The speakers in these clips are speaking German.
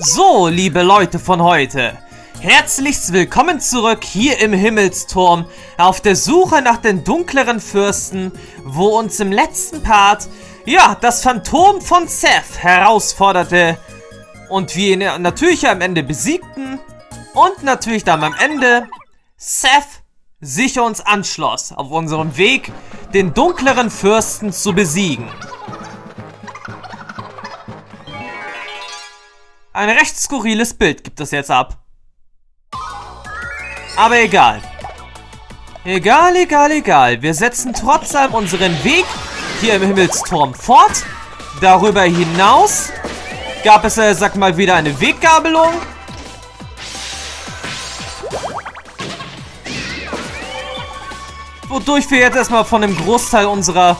So, liebe Leute von heute, herzlichst willkommen zurück hier im Himmelsturm auf der Suche nach den dunkleren Fürsten, wo uns im letzten Part, ja, das Phantom von Seth herausforderte und wir ihn natürlich am Ende besiegten und natürlich dann am Ende Seth sich uns anschloss auf unserem Weg, den dunkleren Fürsten zu besiegen. Ein recht skurriles Bild gibt es jetzt ab. Aber egal. Egal, egal, egal. Wir setzen trotzdem unseren Weg hier im Himmelsturm fort. Darüber hinaus gab es, äh, sag mal, wieder eine Weggabelung. Wodurch wir jetzt erstmal von dem Großteil unserer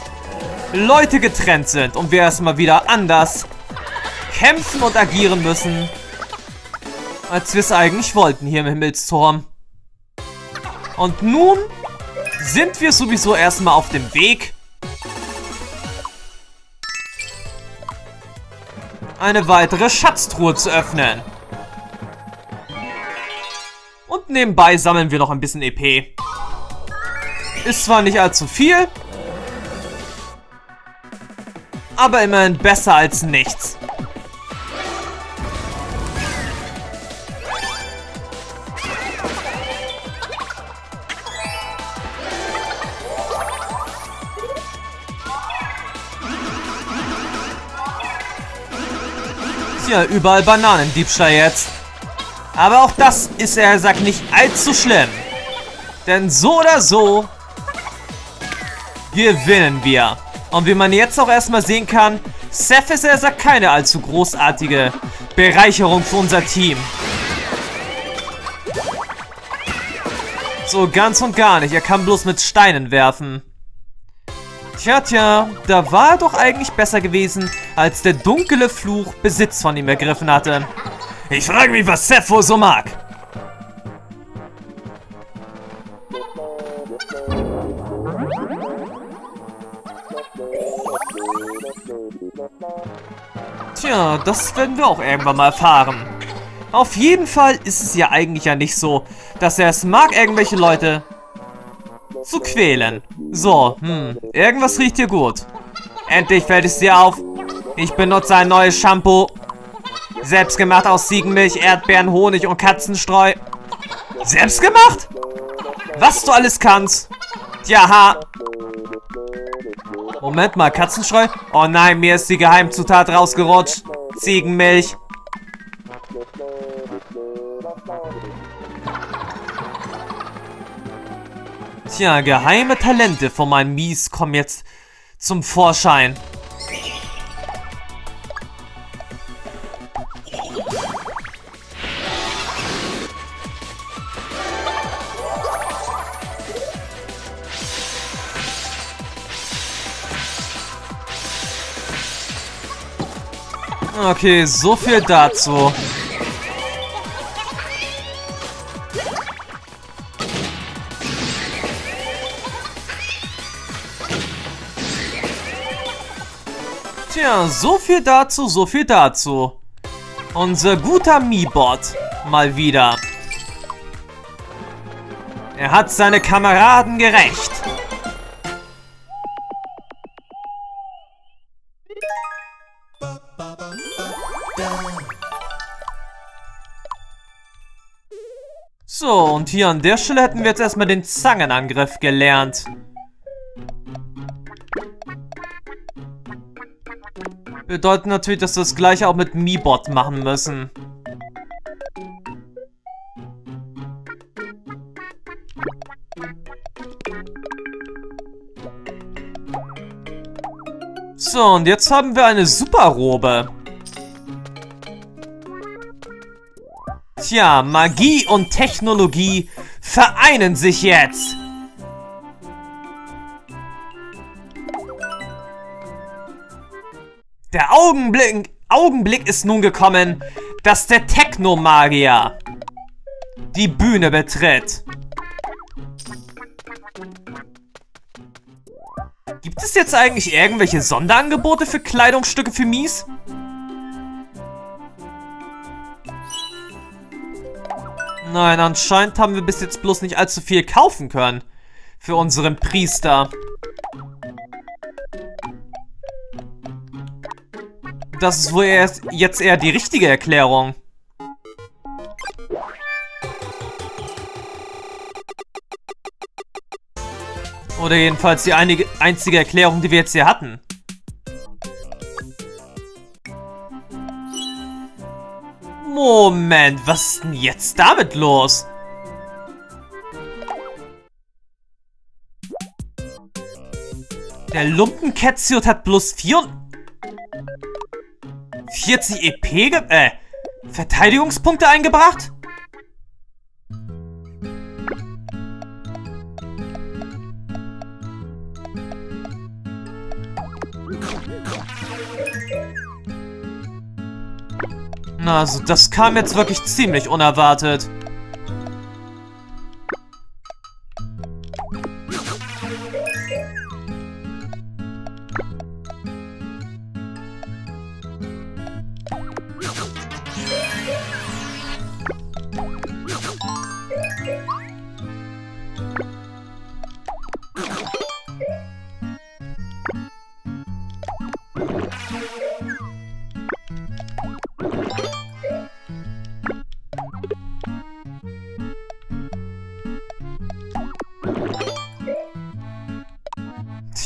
Leute getrennt sind und wir erstmal wieder anders kämpfen und agieren müssen, als wir es eigentlich wollten hier im Himmelsturm. Und nun sind wir sowieso erstmal auf dem Weg, eine weitere Schatztruhe zu öffnen. Und nebenbei sammeln wir noch ein bisschen EP. Ist zwar nicht allzu viel, aber immerhin besser als nichts. Tja, überall Bananendiebstahl jetzt. Aber auch das ist, er sagt, nicht allzu schlimm. Denn so oder so gewinnen wir. Und wie man jetzt auch erstmal sehen kann, Seth ist, er sagt, keine allzu großartige Bereicherung für unser Team. So ganz und gar nicht. Er kann bloß mit Steinen werfen. Tja, tja, da war er doch eigentlich besser gewesen, als der dunkle Fluch Besitz von ihm ergriffen hatte. Ich frage mich, was Seth wohl so mag. Tja, das werden wir auch irgendwann mal erfahren. Auf jeden Fall ist es ja eigentlich ja nicht so, dass er es mag, irgendwelche Leute zu quälen. So, hm, irgendwas riecht hier gut. Endlich fällt es dir auf. Ich benutze ein neues Shampoo. Selbstgemacht aus Ziegenmilch, Erdbeeren, Honig und Katzenstreu. Selbstgemacht? Was du alles kannst. Tja, Moment mal, Katzenstreu? Oh nein, mir ist die Geheimzutat rausgerutscht. Ziegenmilch. Tja, geheime Talente von meinem Mies kommen jetzt zum Vorschein. Okay, so viel dazu. Tja, so viel dazu, so viel dazu. Unser guter Mi-Bot. Mal wieder. Er hat seine Kameraden gerecht. So, und hier an der Stelle hätten wir jetzt erstmal den Zangenangriff gelernt. Bedeutet natürlich, dass wir das gleiche auch mit Miibot machen müssen. So, und jetzt haben wir eine Superrobe. Tja, Magie und Technologie vereinen sich jetzt. Der Augenblick, Augenblick ist nun gekommen, dass der Technomagier die Bühne betritt. Gibt es jetzt eigentlich irgendwelche Sonderangebote für Kleidungsstücke für Mies? Nein, anscheinend haben wir bis jetzt bloß nicht allzu viel kaufen können. Für unseren Priester. Das ist wohl erst jetzt eher die richtige Erklärung. Oder jedenfalls die einige, einzige Erklärung, die wir jetzt hier hatten. Moment, was ist denn jetzt damit los? Der Lumpen Catsuit hat bloß 4 40 EP äh, Verteidigungspunkte eingebracht? Also, das kam jetzt wirklich ziemlich unerwartet.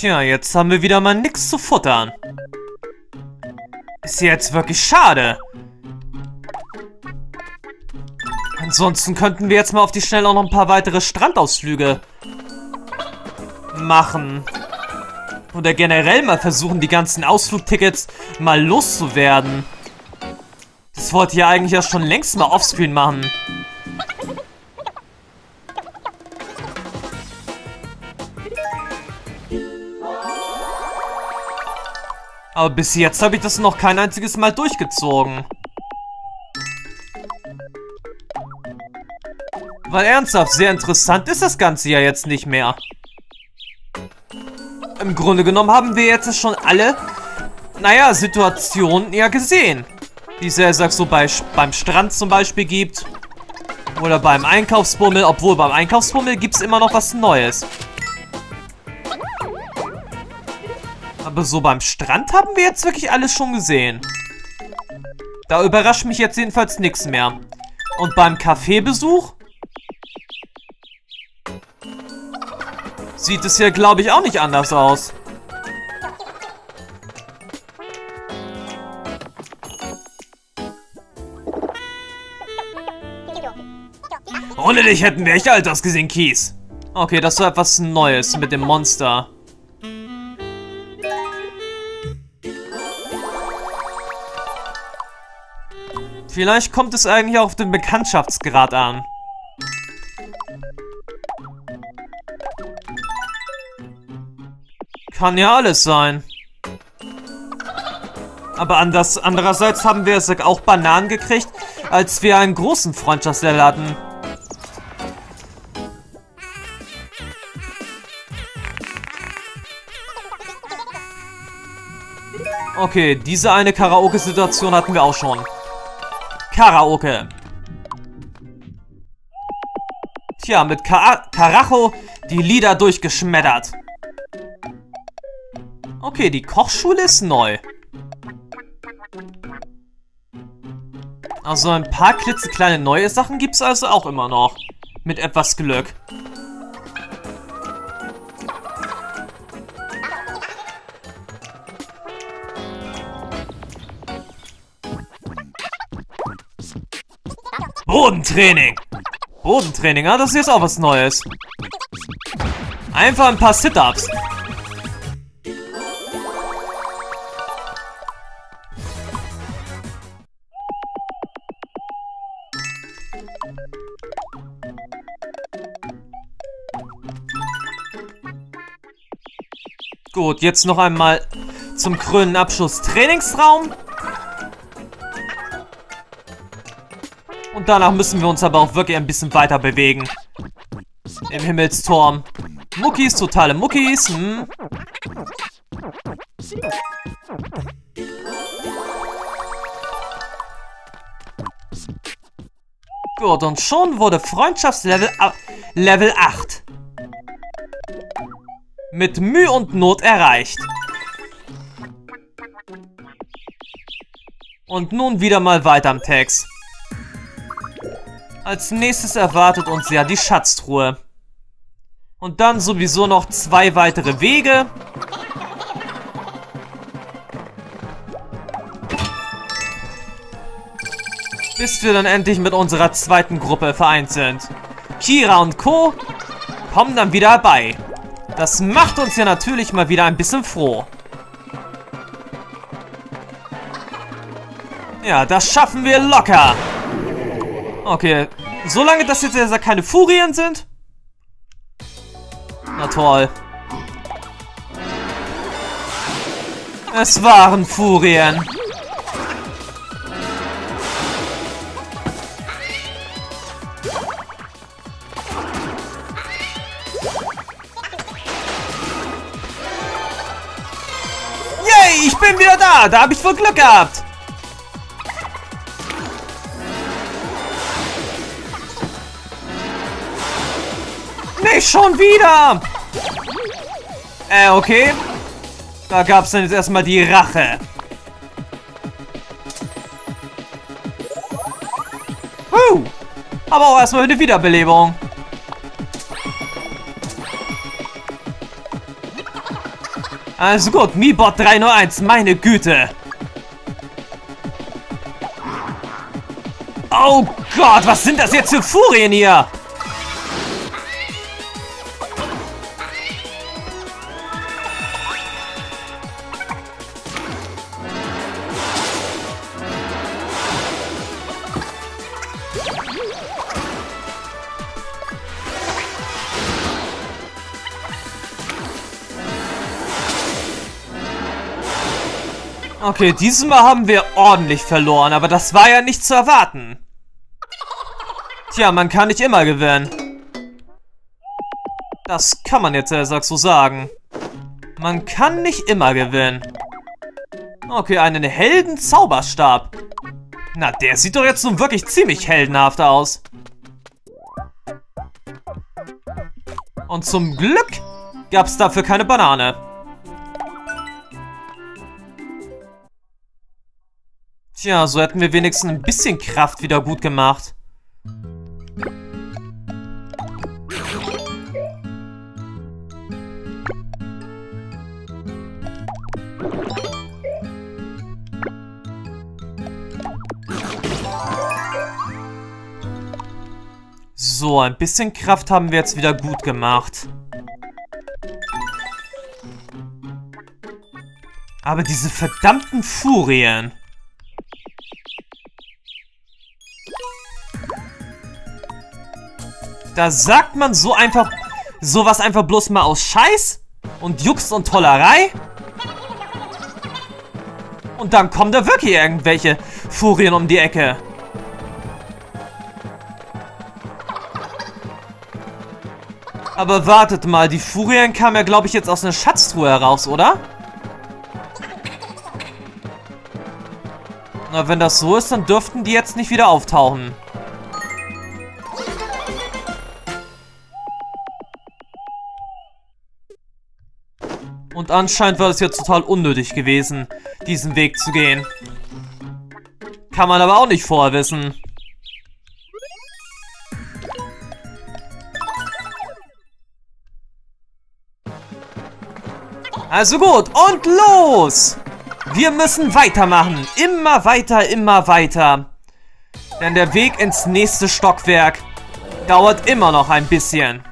Tja, jetzt haben wir wieder mal nichts zu futtern. Ist jetzt wirklich schade. Ansonsten könnten wir jetzt mal auf die Schnelle auch noch ein paar weitere Strandausflüge machen. Oder generell mal versuchen, die ganzen Ausflugtickets mal loszuwerden. Das wollte ich ja eigentlich ja schon längst mal offscreen machen. Aber bis jetzt habe ich das noch kein einziges Mal durchgezogen. Weil ernsthaft, sehr interessant ist das Ganze ja jetzt nicht mehr. Im Grunde genommen haben wir jetzt schon alle, naja, Situationen ja gesehen. Die es ja so bei, beim Strand zum Beispiel gibt. Oder beim Einkaufsbummel, obwohl beim Einkaufsbummel gibt es immer noch was Neues. Aber so beim Strand haben wir jetzt wirklich alles schon gesehen. Da überrascht mich jetzt jedenfalls nichts mehr. Und beim Kaffeebesuch? Sieht es hier, glaube ich, auch nicht anders aus. Ohne dich hätten wir echt alt ausgesehen, Kies. Okay, das war etwas Neues mit dem Monster. Vielleicht kommt es eigentlich auf den Bekanntschaftsgrad an. Kann ja alles sein. Aber anders, andererseits haben wir auch Bananen gekriegt, als wir einen großen Freundschaftslevel hatten. Okay, diese eine Karaoke-Situation hatten wir auch schon. Karaoke. Tja, mit Ka Karacho die Lieder durchgeschmettert. Okay, die Kochschule ist neu. Also ein paar klitzekleine neue Sachen gibt es also auch immer noch. Mit etwas Glück. Bodentraining. Bodentraining, ah, das ist jetzt auch was Neues. Einfach ein paar Sit-Ups. Gut, jetzt noch einmal zum grünen Abschluss Trainingsraum. Und danach müssen wir uns aber auch wirklich ein bisschen weiter bewegen. Im Himmelsturm. Muckis, totale Muckis. Hm. Gut, und schon wurde Freundschaftslevel Level 8 mit Mühe und Not erreicht. Und nun wieder mal weiter am Text. Als nächstes erwartet uns ja die Schatztruhe. Und dann sowieso noch zwei weitere Wege. Bis wir dann endlich mit unserer zweiten Gruppe vereint sind. Kira und Co. kommen dann wieder bei. Das macht uns ja natürlich mal wieder ein bisschen froh. Ja, das schaffen wir locker. Okay, solange das jetzt ja keine Furien sind. Na toll. Es waren Furien. ich bin wieder da. Da habe ich wohl Glück gehabt. Nicht schon wieder. Äh, okay. Da gab es dann jetzt erstmal die Rache. Huh. Aber auch erstmal eine Wiederbelebung. Also gut, MiBot 301, meine Güte. Oh Gott, was sind das jetzt für Furien hier? Okay, dieses Mal haben wir ordentlich verloren, aber das war ja nicht zu erwarten. Tja, man kann nicht immer gewinnen. Das kann man jetzt ehrlich gesagt so sagen. Man kann nicht immer gewinnen. Okay, einen Helden-Zauberstab. Na, der sieht doch jetzt nun wirklich ziemlich heldenhaft aus. Und zum Glück gab es dafür keine Banane. Tja, so hätten wir wenigstens ein bisschen Kraft wieder gut gemacht. So, ein bisschen Kraft haben wir jetzt wieder gut gemacht. Aber diese verdammten Furien... Da sagt man so einfach sowas einfach bloß mal aus Scheiß und Jux und Tollerei. Und dann kommen da wirklich irgendwelche Furien um die Ecke. Aber wartet mal, die Furien kamen ja, glaube ich, jetzt aus einer Schatztruhe heraus, oder? Na, wenn das so ist, dann dürften die jetzt nicht wieder auftauchen. Anscheinend war es ja total unnötig gewesen, diesen Weg zu gehen. Kann man aber auch nicht vorher wissen. Also gut, und los! Wir müssen weitermachen. Immer weiter, immer weiter. Denn der Weg ins nächste Stockwerk dauert immer noch ein bisschen.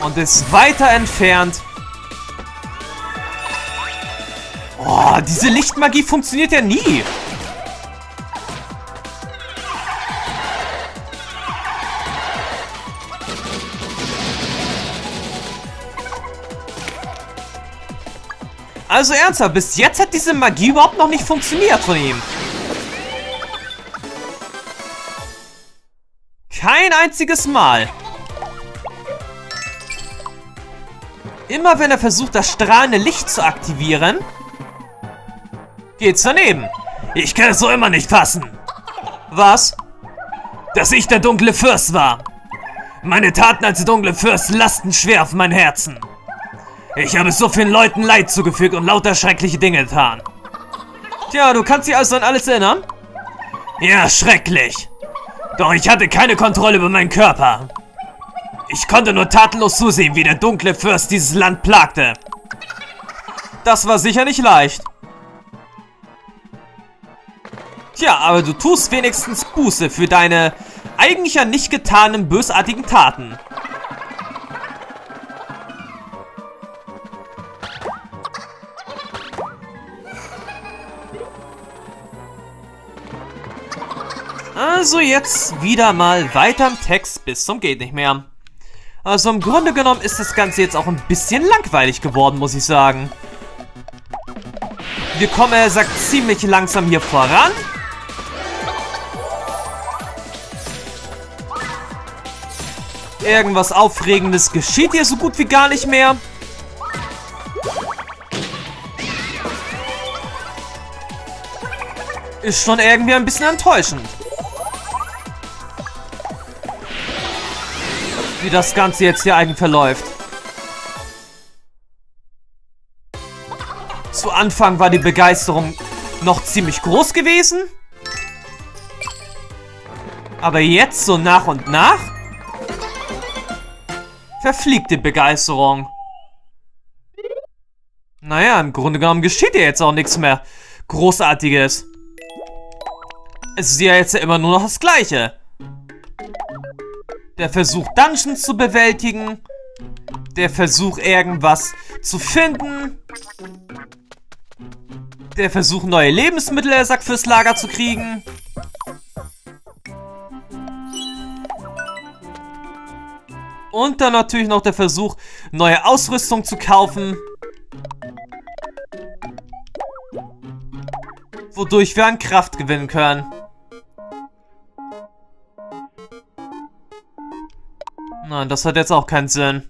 Und ist weiter entfernt Oh, diese Lichtmagie funktioniert ja nie. Also ernsthaft, bis jetzt hat diese Magie überhaupt noch nicht funktioniert von ihm. Kein einziges Mal. Immer wenn er versucht, das strahlende Licht zu aktivieren, geht's daneben. Ich kann es so immer nicht fassen. Was? dass ich der dunkle Fürst war. Meine Taten als dunkle Fürst lasten schwer auf mein Herzen. Ich habe so vielen Leuten Leid zugefügt und lauter schreckliche Dinge getan. Tja, du kannst dich also an alles erinnern? Ja, schrecklich. Doch ich hatte keine Kontrolle über meinen Körper. Ich konnte nur tatenlos zusehen, wie der dunkle Fürst dieses Land plagte. Das war sicher nicht leicht. Tja, aber du tust wenigstens Buße für deine eigentlich ja nicht getanen bösartigen Taten. Also jetzt wieder mal weiter im Text bis zum geht nicht mehr. Also im Grunde genommen ist das Ganze jetzt auch ein bisschen langweilig geworden, muss ich sagen. Wir kommen, er sagt, ziemlich langsam hier voran. Irgendwas Aufregendes geschieht hier so gut wie gar nicht mehr. Ist schon irgendwie ein bisschen enttäuschend. wie das Ganze jetzt hier eigentlich verläuft. Zu Anfang war die Begeisterung noch ziemlich groß gewesen. Aber jetzt so nach und nach verfliegt die Begeisterung. Naja, im Grunde genommen geschieht ja jetzt auch nichts mehr Großartiges. Es ist ja jetzt immer nur noch das Gleiche. Der Versuch, Dungeons zu bewältigen. Der Versuch, irgendwas zu finden. Der Versuch, neue Lebensmittel, er sagt, fürs Lager zu kriegen. Und dann natürlich noch der Versuch, neue Ausrüstung zu kaufen. Wodurch wir an Kraft gewinnen können. Nein, das hat jetzt auch keinen Sinn.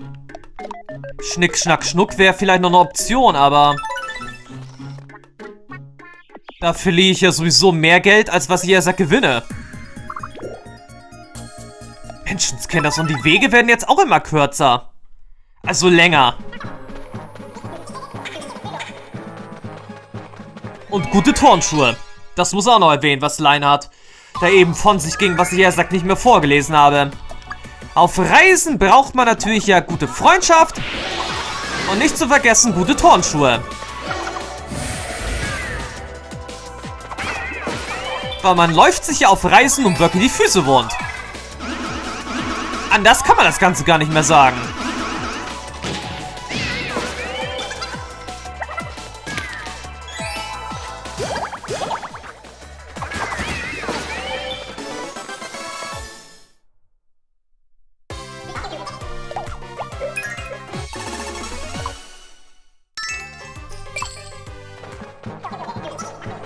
Schnick, schnack, schnuck wäre vielleicht noch eine Option, aber... Da verliere ich ja sowieso mehr Geld, als was ich erst gewinne. Menschenskinders und die Wege werden jetzt auch immer kürzer. Also länger. Und gute Turnschuhe. Das muss auch noch erwähnen, was Line hat. Da eben von sich ging, was ich erst nicht mehr vorgelesen habe. Auf Reisen braucht man natürlich ja gute Freundschaft und nicht zu vergessen gute Turnschuhe. Weil man läuft sich ja auf Reisen um wirklich die Füße wund. Anders kann man das Ganze gar nicht mehr sagen.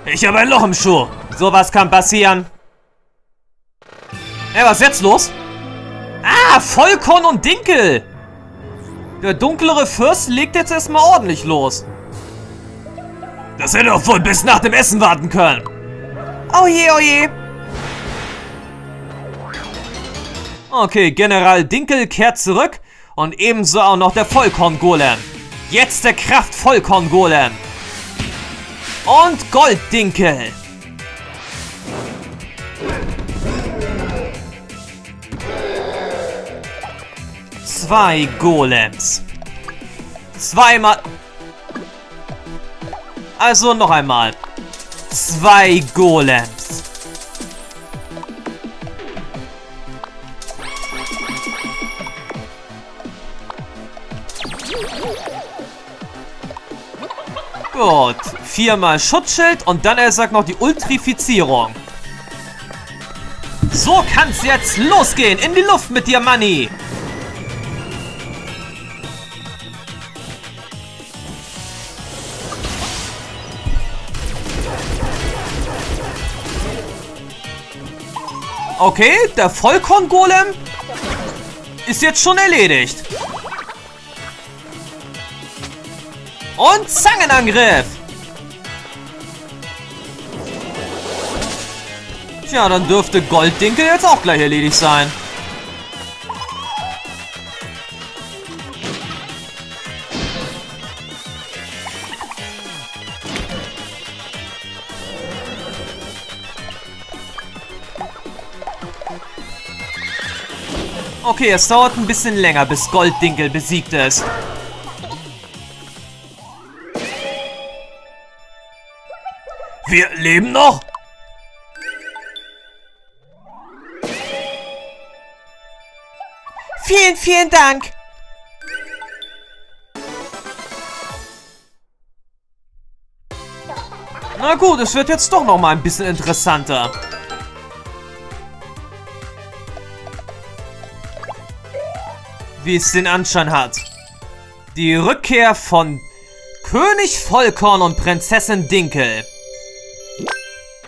Ich habe ein Loch im Schuh. Sowas kann passieren. Ey, was ist jetzt los? Ah, Vollkorn und Dinkel. Der dunklere Fürst legt jetzt erstmal ordentlich los. Das hätte doch wohl bis nach dem Essen warten können. Oh je, oh je. Okay, General Dinkel kehrt zurück und ebenso auch noch der Vollkorn-Golem. Jetzt der Kraft-Vollkorn-Golem. Und Golddinkel. Zwei Golems. Zweimal. Also noch einmal. Zwei Golems. Gut. Viermal Schutzschild und dann er sagt noch die Ultrifizierung. So kann's jetzt losgehen. In die Luft mit dir, Manni. Okay, der Vollkorn-Golem ist jetzt schon erledigt. Und Zangenangriff. Tja, dann dürfte Golddinkel jetzt auch gleich erledigt sein. Okay, es dauert ein bisschen länger, bis Golddinkel besiegt ist. Wir leben noch? Vielen, vielen Dank. Na gut, es wird jetzt doch noch mal ein bisschen interessanter. Wie es den Anschein hat. Die Rückkehr von König Vollkorn und Prinzessin Dinkel.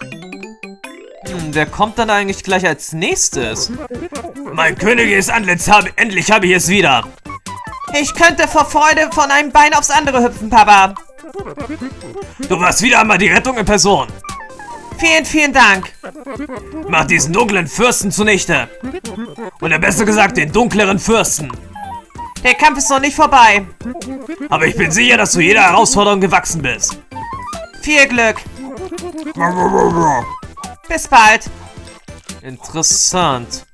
Hm, wer kommt dann eigentlich gleich als nächstes? Mein königliches Antlitz, hab, endlich habe ich es wieder. Ich könnte vor Freude von einem Bein aufs andere hüpfen, Papa. Du warst wieder einmal die Rettung in Person. Vielen, vielen Dank. Mach diesen dunklen Fürsten zunichte. Oder besser gesagt, den dunkleren Fürsten. Der Kampf ist noch nicht vorbei. Aber ich bin sicher, dass du jeder Herausforderung gewachsen bist. Viel Glück. Bis bald. Interessant.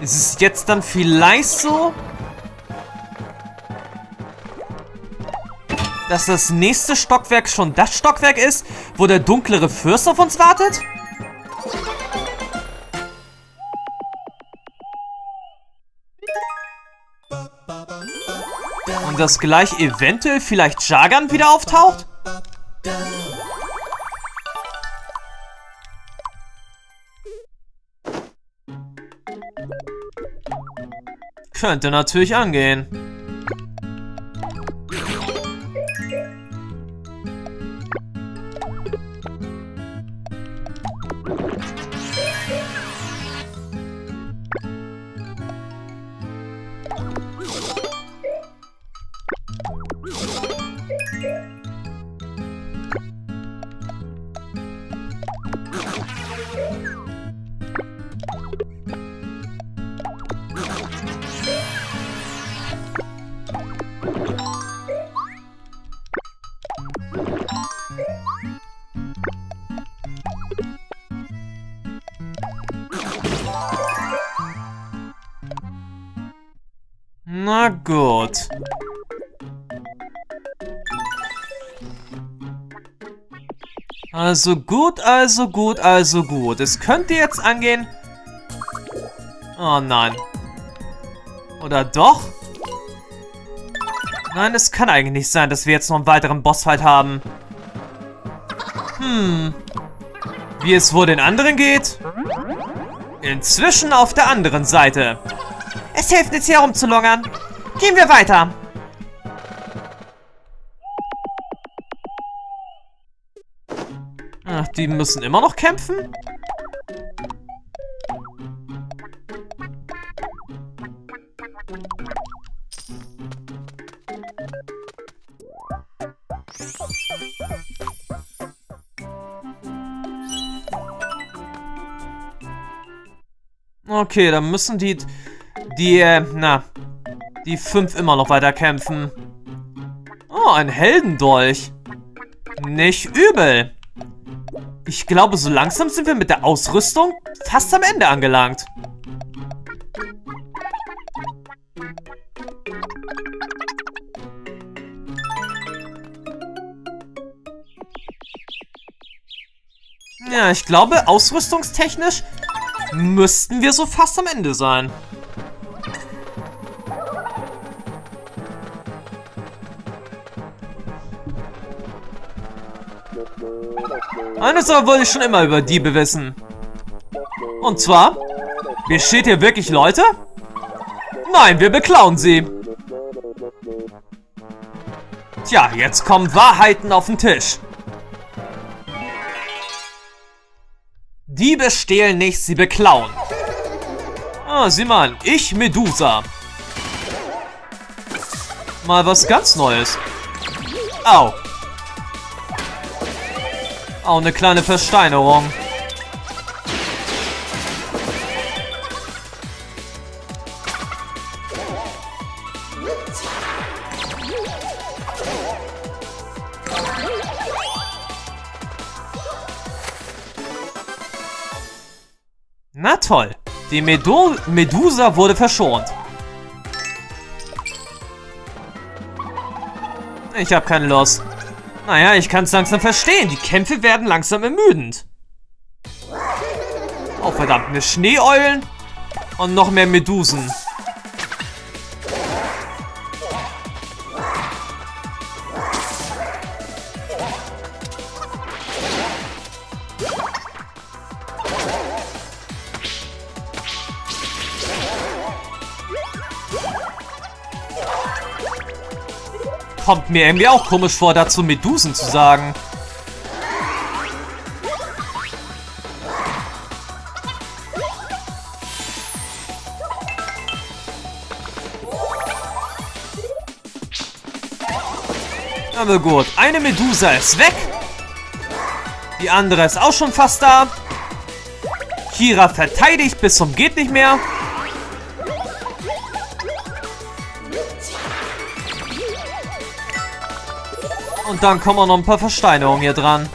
Ist es jetzt dann vielleicht so, dass das nächste Stockwerk schon das Stockwerk ist, wo der dunklere Fürst auf uns wartet? Und dass gleich eventuell vielleicht Jagan wieder auftaucht? Könnte natürlich angehen. Na gut. Also gut, also gut, also gut. Es könnte jetzt angehen... Oh nein. Oder doch? Nein, es kann eigentlich nicht sein, dass wir jetzt noch einen weiteren Bossfight haben. Hm. Wie es wohl den anderen geht? Inzwischen auf der anderen Seite. Es hilft nichts hier rumzulungern. Gehen wir weiter. Ach, die müssen immer noch kämpfen? Okay, dann müssen die, die, äh, na, die fünf immer noch weiter kämpfen. Oh, ein Heldendolch. Nicht übel. Ich glaube, so langsam sind wir mit der Ausrüstung fast am Ende angelangt. Ja, ich glaube, ausrüstungstechnisch müssten wir so fast am Ende sein. Eines aber wollte ich schon immer über Diebe wissen. Und zwar, besteht hier wirklich Leute? Nein, wir beklauen sie. Tja, jetzt kommen Wahrheiten auf den Tisch. Diebe stehlen nicht, sie beklauen. Ah, sieh mal, ich Medusa. Mal was ganz Neues. Au. Auch eine kleine Versteinerung. Na toll, die Medu Medusa wurde verschont. Ich habe keine Lust. Naja, ich kann es langsam verstehen. Die Kämpfe werden langsam ermüdend. Oh, verdammt. Eine Schneeeulen und noch mehr Medusen. Kommt mir irgendwie auch komisch vor, dazu Medusen zu sagen. Aber gut, eine Medusa ist weg. Die andere ist auch schon fast da. Kira verteidigt bis zum geht nicht mehr. Und dann kommen auch noch ein paar Versteinerungen hier dran.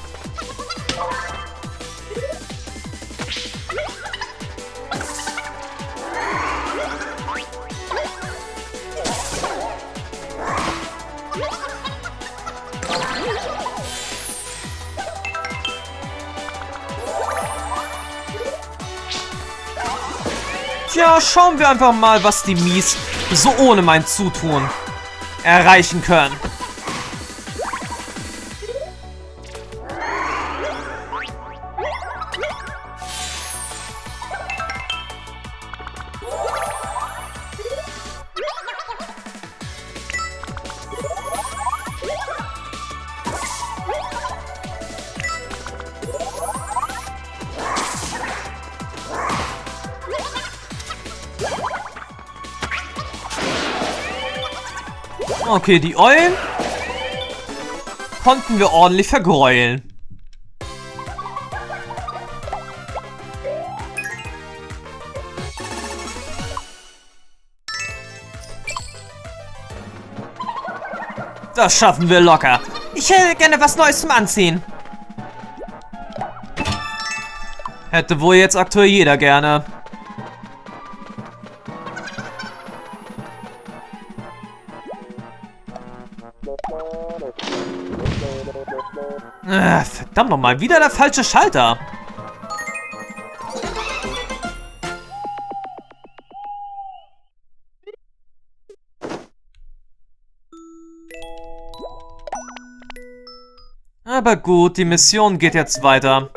Tja, schauen wir einfach mal, was die Mies so ohne mein Zutun erreichen können. Okay, die Eulen konnten wir ordentlich vergräulen. Das schaffen wir locker. Ich hätte gerne was Neues zum Anziehen. Hätte wohl jetzt aktuell jeder gerne. Äh, verdammt nochmal, wieder der falsche Schalter. Aber gut, die Mission geht jetzt weiter.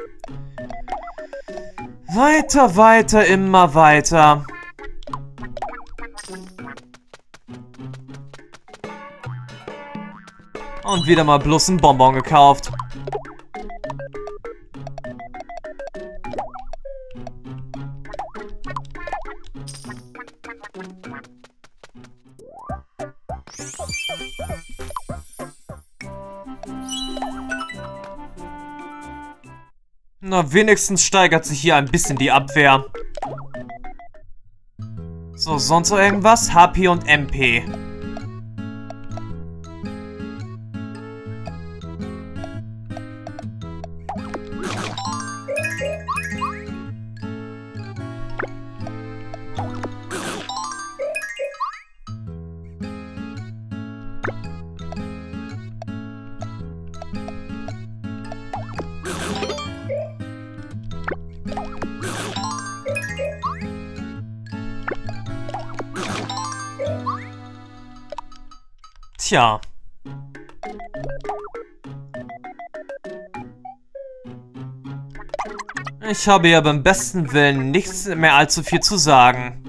Weiter, weiter, immer weiter. Und wieder mal bloß ein Bonbon gekauft. Na, wenigstens steigert sich hier ein bisschen die Abwehr. So, sonst noch irgendwas? HP und MP. Tja. Ich habe ja beim besten Willen nichts mehr allzu viel zu sagen.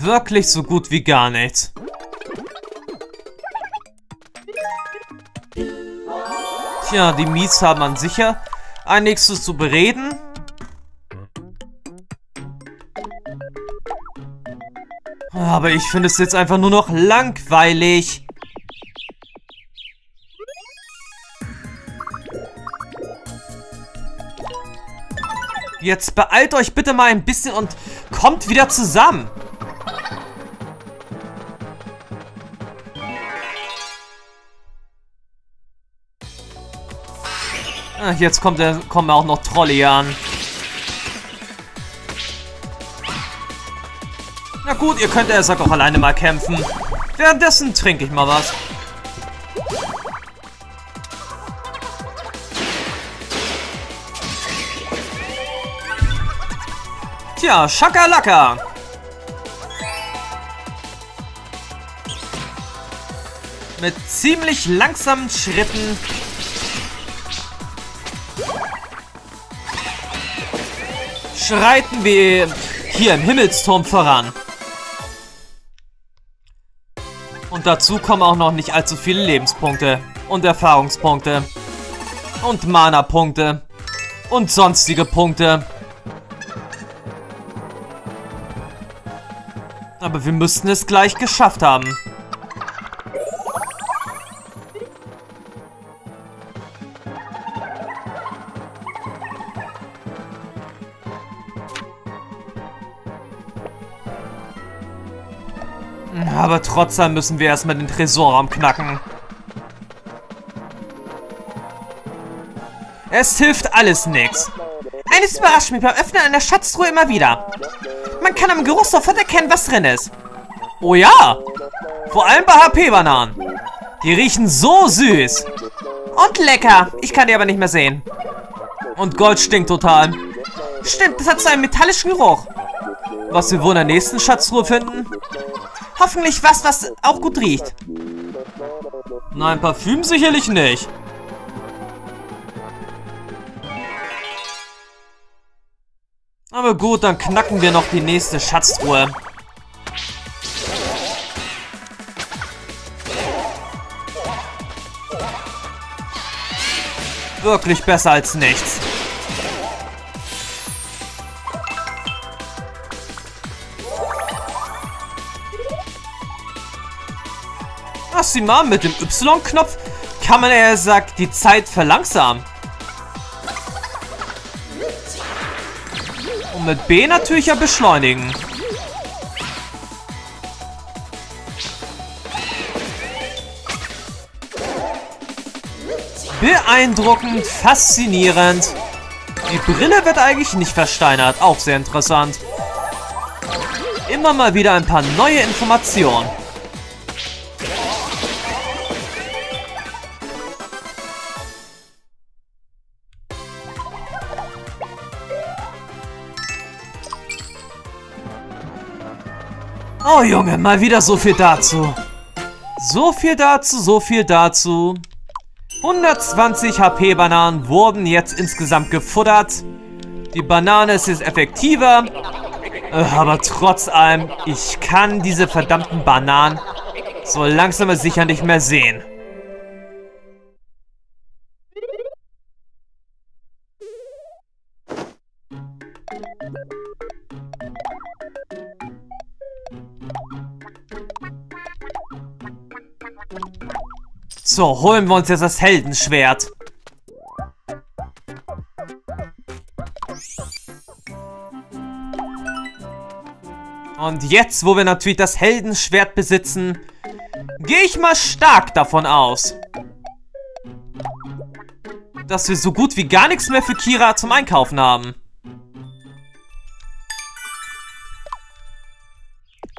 Wirklich so gut wie gar nichts. Tja, die Mies haben an sicher einiges zu bereden. Aber ich finde es jetzt einfach nur noch langweilig. Jetzt beeilt euch bitte mal ein bisschen und kommt wieder zusammen. Ah, jetzt kommt der, kommen auch noch Trolley an. Na gut, ihr könnt erst auch alleine mal kämpfen. Währenddessen trinke ich mal was. Tja, Schakalaka. Mit ziemlich langsamen Schritten schreiten wir hier im Himmelsturm voran. Und dazu kommen auch noch nicht allzu viele Lebenspunkte und Erfahrungspunkte und Mana-Punkte und sonstige Punkte. Aber wir müssten es gleich geschafft haben. Trotzdem müssen wir erstmal den Tresorraum knacken. Es hilft alles nichts. Eines überrascht mich beim Öffnen einer Schatztruhe immer wieder. Man kann am Geruch sofort erkennen, was drin ist. Oh ja! Vor allem bei HP-Bananen. Die riechen so süß. Und lecker. Ich kann die aber nicht mehr sehen. Und Gold stinkt total. Stimmt, das hat so einen metallischen Geruch. Was wir wohl in der nächsten Schatztruhe finden? Hoffentlich was, was auch gut riecht. Nein, Parfüm sicherlich nicht. Aber gut, dann knacken wir noch die nächste Schatztruhe. Wirklich besser als nichts. Ach, sieh mal, mit dem Y-Knopf kann man eher gesagt die Zeit verlangsamen. Und mit B natürlich ja beschleunigen. Beeindruckend, faszinierend. Die Brille wird eigentlich nicht versteinert. Auch sehr interessant. Immer mal wieder ein paar neue Informationen. Oh Junge, mal wieder so viel dazu. So viel dazu, so viel dazu. 120 HP-Bananen wurden jetzt insgesamt gefuttert. Die Banane ist jetzt effektiver. Äh, aber trotz allem, ich kann diese verdammten Bananen so langsam sicher nicht mehr sehen. So, holen wir uns jetzt das Heldenschwert. Und jetzt, wo wir natürlich das Heldenschwert besitzen, gehe ich mal stark davon aus, dass wir so gut wie gar nichts mehr für Kira zum Einkaufen haben.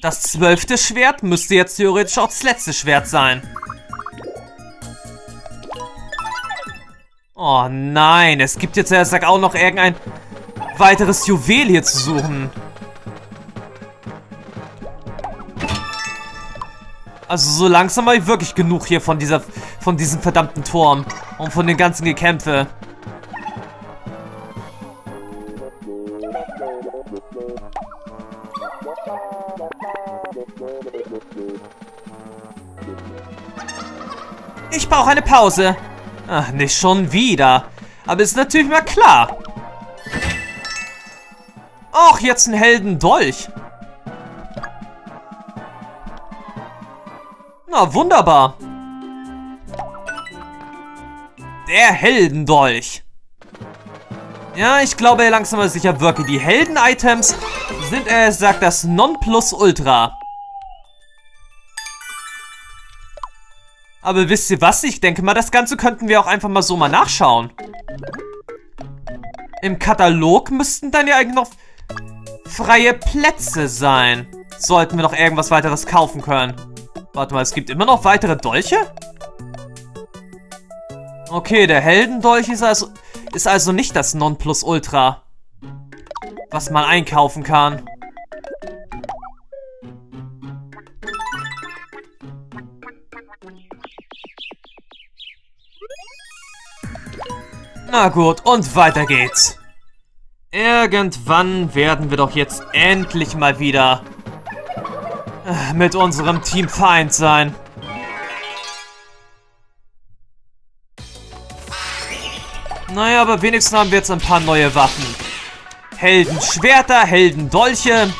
Das zwölfte Schwert müsste jetzt theoretisch auch das letzte Schwert sein. Oh nein, es gibt jetzt erst auch noch irgendein weiteres Juwel hier zu suchen. Also so langsam habe ich wirklich genug hier von dieser, von diesem verdammten Turm und von den ganzen Gekämpfe. Ich brauche eine Pause. Ach, nicht schon wieder. Aber ist natürlich mal klar. Och, jetzt ein Heldendolch. Na, wunderbar. Der Heldendolch. Ja, ich glaube langsam aber sicher wirklich. Die Helden-Items sind, er sagt das Nonplusultra. Aber wisst ihr was? Ich denke mal, das Ganze könnten wir auch einfach mal so mal nachschauen. Im Katalog müssten dann ja eigentlich noch freie Plätze sein. Sollten wir noch irgendwas weiteres kaufen können. Warte mal, es gibt immer noch weitere Dolche? Okay, der Heldendolch ist also, ist also nicht das Nonplusultra, was man einkaufen kann. Na gut, und weiter geht's. Irgendwann werden wir doch jetzt endlich mal wieder äh, mit unserem Team Feind sein. Naja, aber wenigstens haben wir jetzt ein paar neue Waffen. Heldenschwerter, Heldendolche.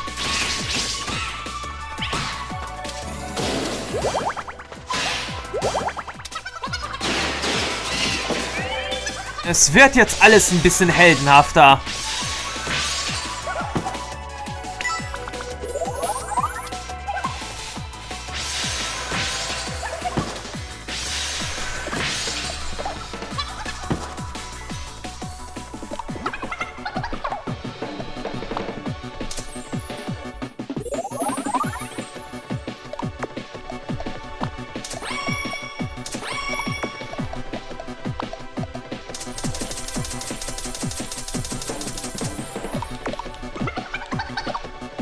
Es wird jetzt alles ein bisschen heldenhafter.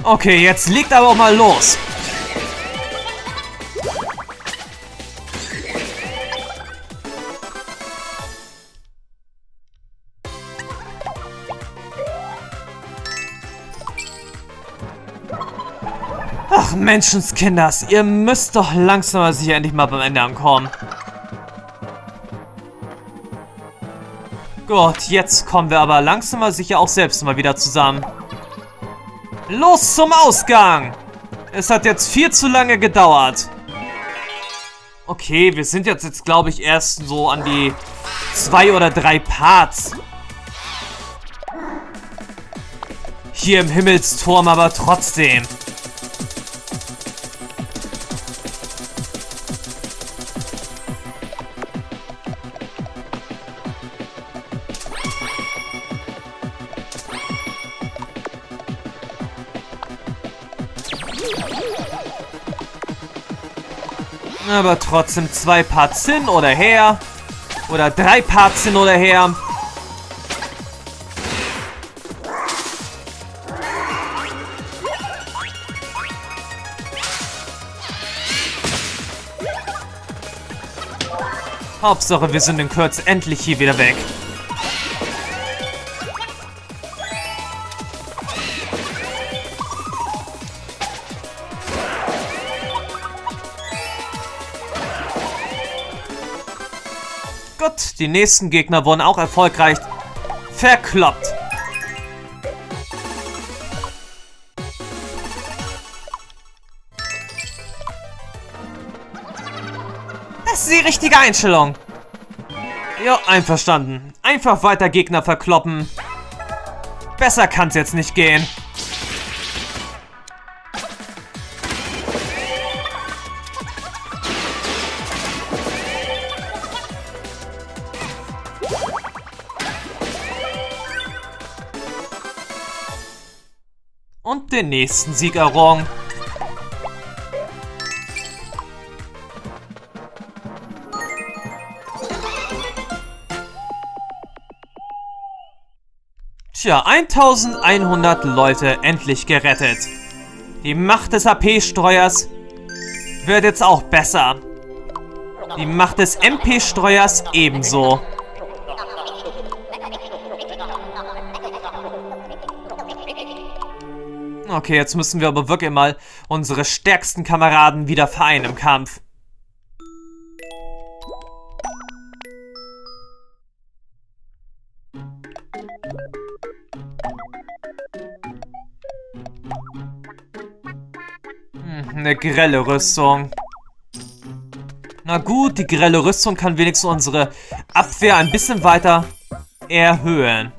Okay, jetzt liegt aber auch mal los. Ach, Menschenskinders, ihr müsst doch langsam mal sicher endlich mal beim Ende ankommen. Gut, jetzt kommen wir aber langsam mal sicher auch selbst mal wieder zusammen. Los zum Ausgang! Es hat jetzt viel zu lange gedauert. Okay, wir sind jetzt, jetzt glaube ich, erst so an die zwei oder drei Parts. Hier im Himmelsturm, aber trotzdem. Aber trotzdem zwei Parts hin oder her. Oder drei Parts hin oder her. Hauptsache, wir sind in Kürze endlich hier wieder weg. Die nächsten Gegner wurden auch erfolgreich verkloppt. Das ist die richtige Einstellung. Ja, einverstanden. Einfach weiter Gegner verkloppen. Besser kann es jetzt nicht gehen. Den nächsten Sieg errungen. Tja, 1100 Leute endlich gerettet. Die Macht des AP-Streuers wird jetzt auch besser. Die Macht des MP-Streuers ebenso. Okay, jetzt müssen wir aber wirklich mal unsere stärksten Kameraden wieder vereinen im Kampf. Hm, eine grelle Rüstung. Na gut, die grelle Rüstung kann wenigstens unsere Abwehr ein bisschen weiter erhöhen.